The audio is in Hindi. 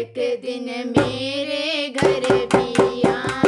एक दिन मेरे घर भी आ